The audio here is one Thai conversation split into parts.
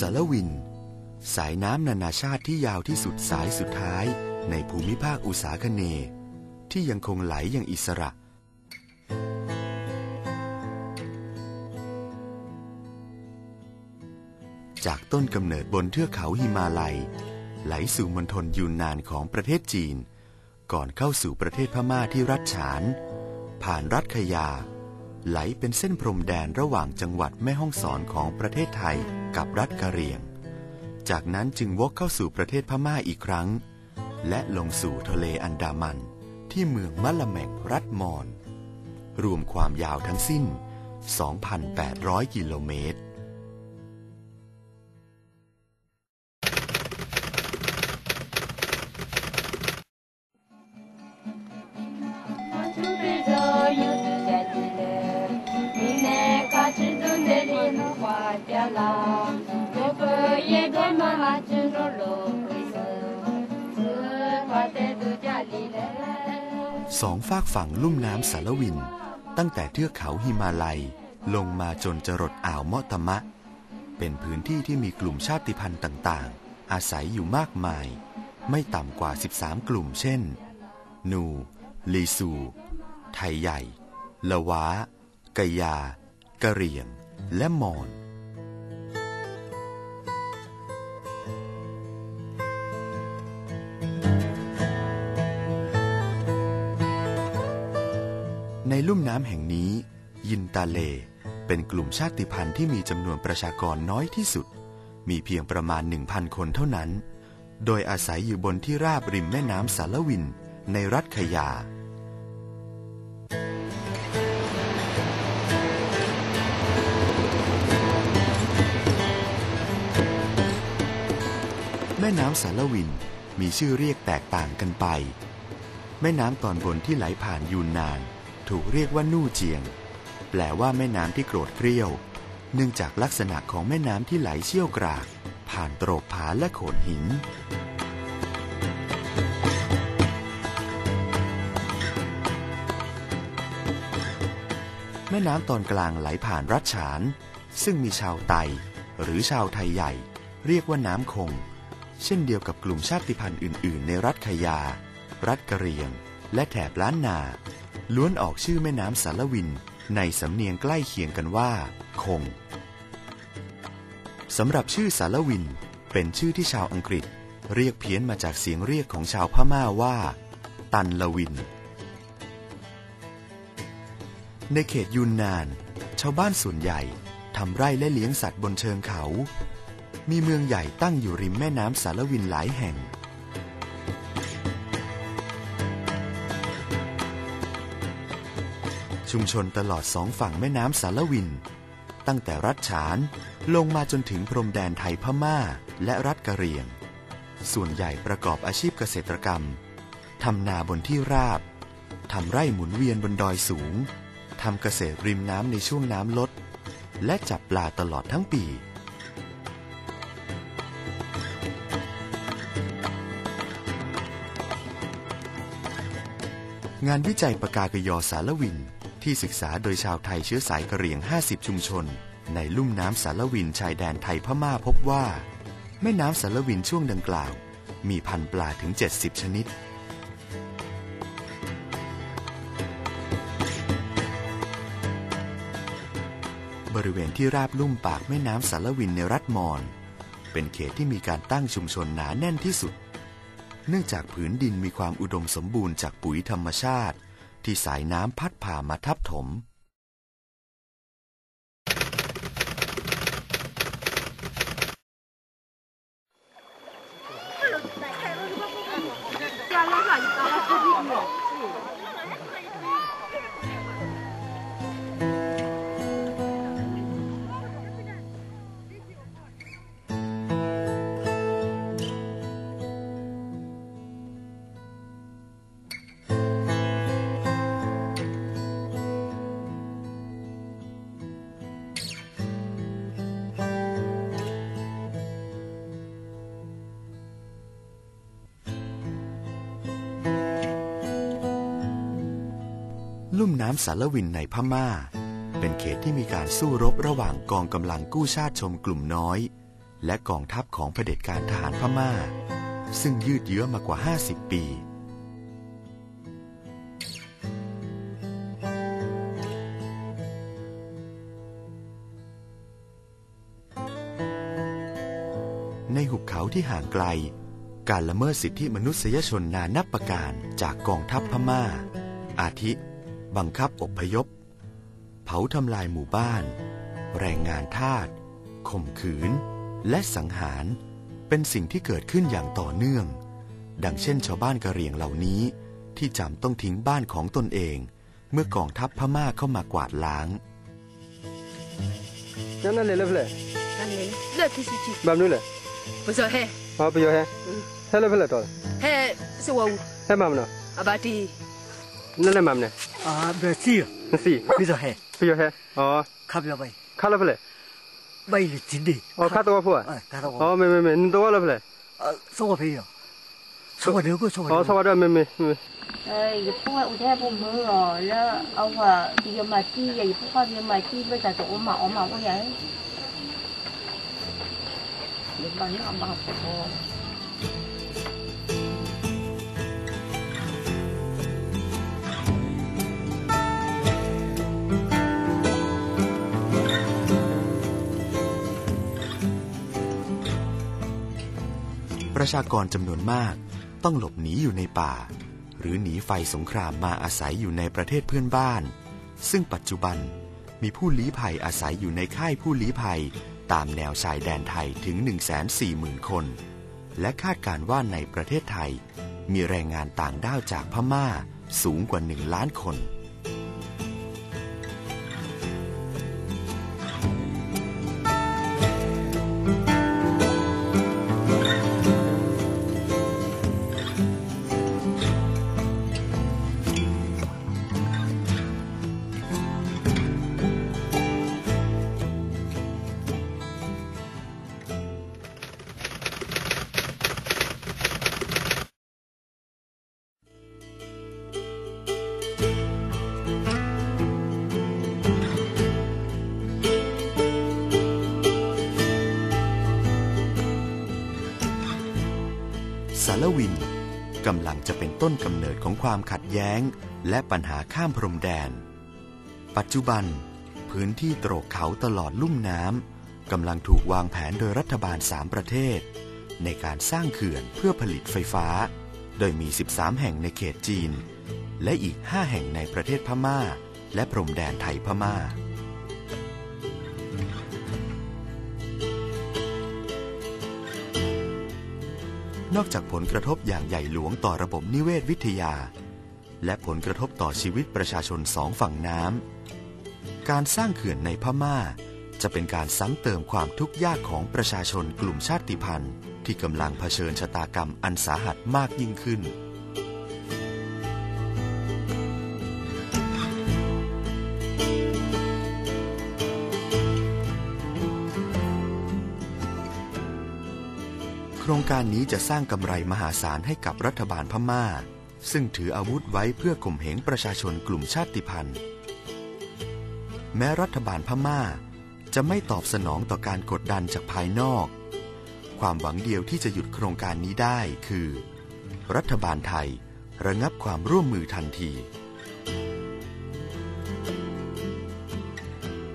สารวิน สายน้ำนานาชาติที่ยาวที่สุดสายสุดท้ายในภูมิภาคอุษาคเน ที่ยังคงไหลอย่างอิสระ จากต้นกำเนิดบนเทือกเขาหิมาลัย ไหลสู่มณฑลยูนนานของประเทศจีน ก่อนเข้าสู่ประเทศพม่าที่รัฐฉาน ผ่านรัฐขยา ไหลเป็นเส้นพรมแดนระหว่างจังหวัดแม่ฮ่องสอนของประเทศไทยกับรัฐกะเหรี่ยง จากนั้นจึงวกเข้าสู่ประเทศพม่าอีกครั้ง และลงสู่ทะเลอันดามัน ที่เมืองมะละแมกรัฐมอน รวมความยาวทั้งสิ้น 2,800 กิโลเมตร สองฝากฝั่งลุ่มน้ำสารวิน ตั้งแต่เทือกเขาหิมาลัย ลงมาจนจรดอ่าวมอตมะ เป็นพื้นที่ที่มีกลุ่มชาติพันธุ์ต่างๆ อาศัยอยู่มากมาย ไม่ต่ำกว่า 13 กลุ่มเช่น นู ลีซู ไทยใหญ่ ละวะกะยากะเหรี่ยง และมอน ลุ่มน้ำแห่งนี้ ยินตาเล เป็นกลุ่มชาติพันธุ์ที่มีจำนวนประชากรน้อยที่สุด มีเพียงประมาณ 1,000 คนเท่านั้น โดยอาศัยอยู่บนที่ราบริมแม่น้ำสารวิน ในรัฐขยาแม่น้ำสารวินมีชื่อเรียกแตกต่างกันไป แม่น้ำตอนบนที่ไหลผ่านยูนนาน ถูกเรียกว่านู่เจียง แปลว่าแม่น้ำที่โกรธเกรี้ยว เนื่องจากลักษณะของแม่น้ำที่ไหลเชี่ยวกราก ผ่านโตรกผาและโขดหิน แม่น้ำตอนกลางไหลผ่านรัฐฉาน ซึ่งมีชาวไต หรือชาวไทยใหญ่ เรียกว่าน้ำคง เช่นเดียวกับกลุ่มชาติพันธุ์อื่น ๆ ในรัฐขยา รัฐกะเรียง และแถบล้านนา ล้วนออกชื่อแม่น้ำสารวิน ในสำเนียงใกล้เคียงกันว่า คงสำหรับชื่อสารวิน เป็นชื่อที่ชาวอังกฤษ เรียกเพี้ยนมาจากเสียงเรียกของชาวพม่าว่า ตันละวิน ในเขตยูนนาน ชาวบ้านส่วนใหญ่ทำไร่และเลี้ยงสัตว์บนเชิงเขา มีเมืองใหญ่ตั้งอยู่ริมแม่น้ำสารวินหลายแห่ง ชุมชนตลอดสองฝั่งแม่น้ำสารวิน ตั้งแต่รัฐฉานลงมาจนถึงพรมแดนไทยพม่าและรัฐกะเหรี่ยง ส่วนใหญ่ประกอบอาชีพเกษตรกรรมทำนาบนที่ราบทำไร่หมุนเวียนบนดอยสูงทำเกษตรริมน้ำในช่วงน้ำลด และจับปลาตลอดทั้งปีงานวิจัยปากากยอสารวิน ที่ศึกษาโดยชาวไทยเชื้อสายกะเหรี่ยง 50 ชุมชน ในลุ่มน้ำสารวินชายแดนไทยพม่าพบว่า แม่น้ำสารวินช่วงดังกล่าว มีพันปลาถึง 70 ชนิด บริเวณที่ราบลุ่มปากแม่น้ำสารวินในรัฐมอญเป็นเขตที่มีการตั้งชุมชนหนาแน่นที่สุด เนื่องจากผืนดินมีความอุดมสมบูรณ์จากปุ๋ยธรรมชาติ ที่สายน้ำพัดผ่ามาทับถม ลุ่มน้ำสารวินในพม่า เป็นเขตที่มีการสู้รบระหว่างกองกำลังกู้ชาติชมกลุ่มน้อย และกองทัพของเผด็จการทหารพม่า ซึ่งยืดเยื้อมากว่า 50 ปีในหุบเขาที่ห่างไกล การละเมิดสิทธิมนุษยชนนานับประการจากกองทัพพม่า อาทิ บังคับอบพยพ เผาทำลายหมู่บ้าน แรงงานทาสข่มขืน และสังหาร เป็นสิ่งที่เกิดขึ้นอย่างต่อเนื่อง ดังเช่นชาวบ้านกะเหรี่ยงเหล่านี้ ที่จำต้องทิ้งบ้านของตนเอง เมื่อกองทัพพม่าเข้ามากวาดล้าง นั่นนั่นเลยเลยเลย 那你那必须去， แบบนู้นเลย 不是嘿， อ๋อไปโยแฮแฮเลยเลยต่อ 嘿是我 แฮมามันเนาะ 阿爸的， นั่นเลย à bây giờ gì bây giờ hè. Bây giờ hè. Ờ. Khát bây giờ bay khát là phải bay là chín đi. Ờ khát đâu phải à? ờ, khát đâu ờ mày mày mày nên đâu là phải ờ sao mà bây giờ sao mà được có sao mà ờ sao mà được mày mày mày ê giờ phút này ông thấy bố mưa rồi đó. Ông à bây giờ mà chi vậy? Giờ phút qua giờ mà chi bây giờ tụi ông mà ông mà ông vậy. Giờ bao nhiêu ông bao ประชากรจำนวนมาก ต้องหลบหนีอยู่ในป่า หรือหนีไฟสงครามมาอาศัยอยู่ในประเทศเพื่อนบ้าน ซึ่งปัจจุบันมีผู้ลี้ภัยอาศัยอยู่ในค่ายผู้ลี้ภัย ตามแนวชายแดนไทยถึง 140,000 คน และคาดการว่าในประเทศไทย มีแรงงานต่างด้าวจากพม่าสูงกว่า 1 ล้านคนำลังจะเป็นต้นกำเนิดของความขัดแย้ง และปัญหาข้ามพรมแดน ปัจจุบัน พื้นที่โตรกเขาตลอดลุ่มน้ำกำลังถูกวางแผนโดยรัฐบาลสามประเทศ ในการสร้างเขื่อนเพื่อผลิตไฟฟ้า โดยมี 13 แห่งในเขตจีน และอีก 5 แห่งในประเทศพม่า และพรมแดนไทยพม่า นอกจากผลกระทบอย่างใหญ่หลวงต่อระบบนิเวศวิทยา และผลกระทบต่อชีวิตประชาชนสองฝั่งน้ำการสร้างเขื่อนในพม่า จะเป็นการซ้ำเติมความทุกข์ยากของประชาชนกลุ่มชาติพันธุ์ ที่กำลังเผชิญชะตากรรมอันสาหัสมากยิ่งขึ้น การนี้จะสร้างกำไรมหาศาลให้กับรัฐบาลพม่า ซึ่งถืออาวุธไว้เพื่อข่มเหงประชาชนกลุ่มชาติพันธุ์ แม้รัฐบาลพม่า จะไม่ตอบสนองต่อการกดดันจากภายนอก ความหวังเดียวที่จะหยุดโครงการนี้ได้คือ รัฐบาลไทยระงับความร่วมมือทันที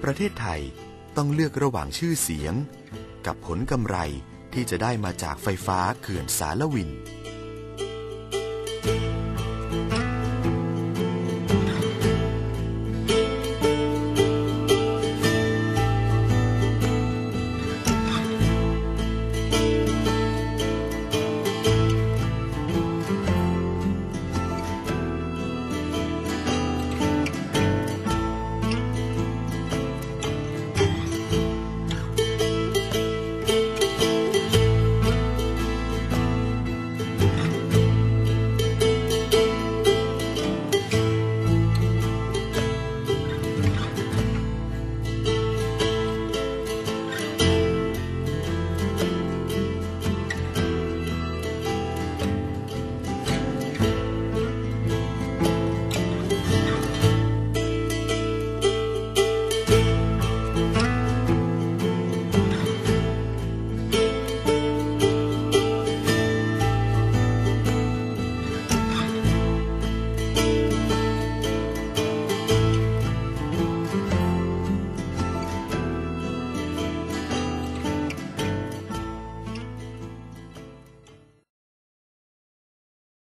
ประเทศไทยต้องเลือกระหว่างชื่อเสียง กับผลกำไร ที่จะได้มาจากไฟฟ้าเขื่อนสารวิน